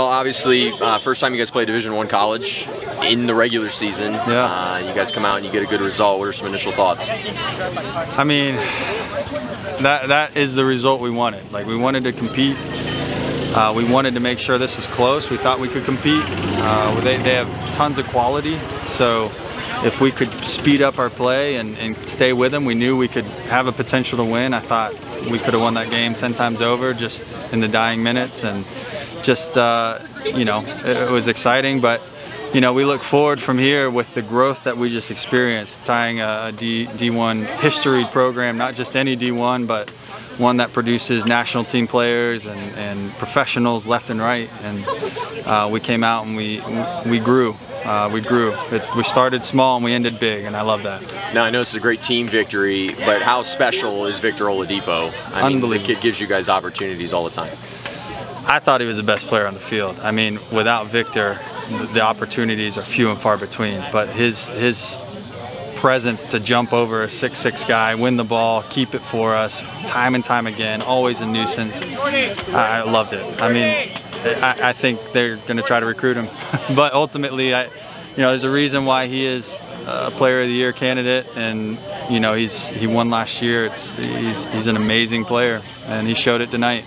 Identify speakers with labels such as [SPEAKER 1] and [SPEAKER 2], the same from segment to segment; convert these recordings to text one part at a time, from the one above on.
[SPEAKER 1] Well, obviously, uh, first time you guys play Division One college in the regular season.
[SPEAKER 2] Yeah.
[SPEAKER 1] Uh, you guys come out and you get a good result. What are some initial thoughts?
[SPEAKER 2] I mean, that that is the result we wanted. Like we wanted to compete. Uh, we wanted to make sure this was close. We thought we could compete. Uh, they, they have tons of quality, so if we could speed up our play and, and stay with them, we knew we could have a potential to win. I thought we could have won that game 10 times over just in the dying minutes and just, uh, you know, it, it was exciting, but you know, we look forward from here with the growth that we just experienced, tying a, D, D1 history program, not just any D1, but one that produces national team players and, and professionals left and right. And uh, we came out and we we grew. Uh, we grew. It, we started small and we ended big, and I love that.
[SPEAKER 1] Now I know it's a great team victory, but how special is Victor Oladipo? I mean, the kid gives you guys opportunities all the time.
[SPEAKER 2] I thought he was the best player on the field. I mean, without Victor, the, opportunities are few and far between. But his his presence to jump over a six-six guy, win the ball, keep it for us, time and time again, always a nuisance. I, I loved it. I mean, I, I think they're going to try to recruit him, but ultimately, I, you know, there's a reason why he is a Player of the Year candidate, and you know, he's he won last year. It's he's he's an amazing player, and he showed it tonight.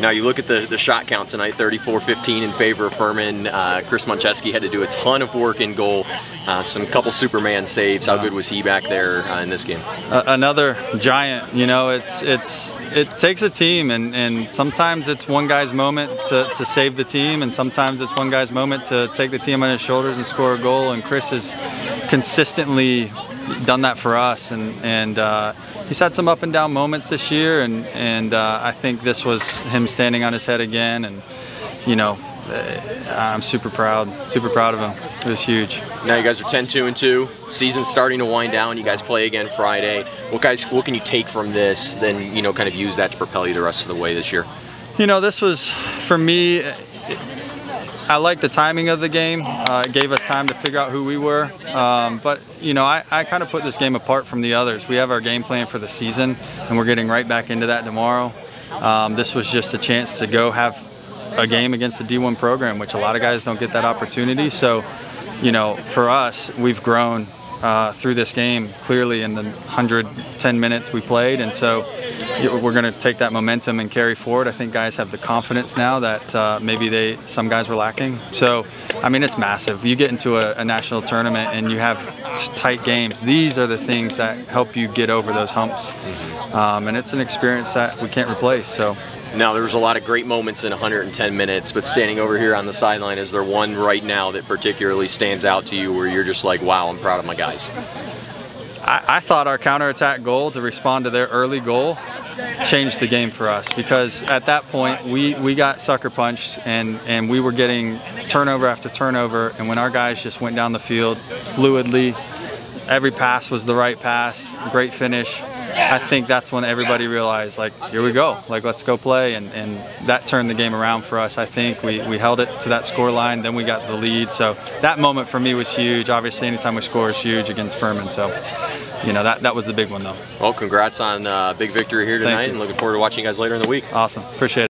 [SPEAKER 1] Now you look at the, the shot count tonight, 34-15 in favor of Furman. Uh, Chris Moncheski had to do a ton of work in goal, uh, some couple Superman saves. How good was he back there uh, in this game?
[SPEAKER 2] another giant. You know, it's it's it takes a team, and and sometimes it's one guy's moment to, to save the team, and sometimes it's one guy's moment to take the team on his shoulders and score a goal. And Chris is consistently done that for us, and and. Uh, He's had some up and down moments this year, and and uh, I think this was him standing on his head again, and you know, uh, I'm super proud, super proud of him. It was huge.
[SPEAKER 1] Now you guys are 10-2 and 2. Season's starting to wind down. You guys play again Friday. What guys? What can you take from this? Then you know, kind of use that to propel you the rest of the way this year.
[SPEAKER 2] You know, this was for me. it- I like the timing of the game. Uh, it gave us time to figure out who we were. Um, but you know, I, I kind of put this game apart from the others. We have our game plan for the season, and we're getting right back into that tomorrow. Um, this was just a chance to go have a game against the D1 program, which a lot of guys don't get that opportunity. So, you know, for us, we've grown uh, through this game clearly in the 110 minutes we played, and so we're going to take that momentum and carry forward. I think guys have the confidence now that uh, maybe they some guys were lacking. So, I mean, it's massive. You get into a, a national tournament and you have tight games. These are the things that help you get over those humps, um, and it's an experience that we can't replace. So.
[SPEAKER 1] Now there was a lot of great moments in 110 minutes, but standing over here on the sideline, is there one right now that particularly stands out to you where you're just like, wow, I'm proud of my guys?
[SPEAKER 2] I, I thought our counterattack goal to respond to their early goal changed the game for us because at that point we, we got sucker punched and, and we were getting turnover after turnover and when our guys just went down the field fluidly, every pass was the right pass, great finish. I think that's when everybody realized like here we go, like let's go play and, and that turned the game around for us. I think we, we held it to that score line, then we got the lead. So that moment for me was huge. Obviously anytime we score is huge against Furman. So you know that that was the big one though.
[SPEAKER 1] Well, congrats on uh, big victory here tonight, and looking forward to watching you guys later in the week.
[SPEAKER 2] Awesome, appreciate it.